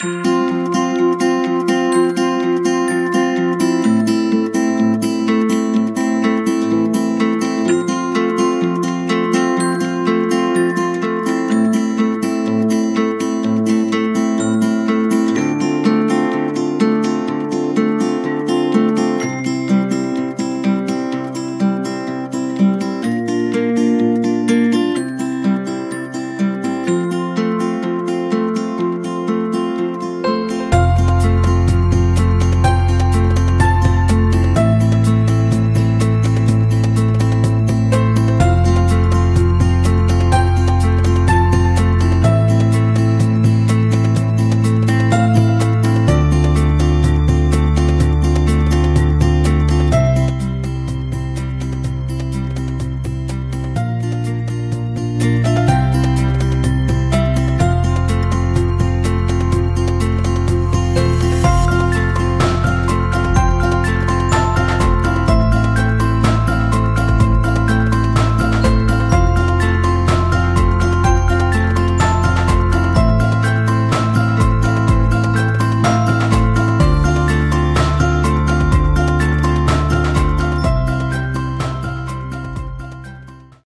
Bye.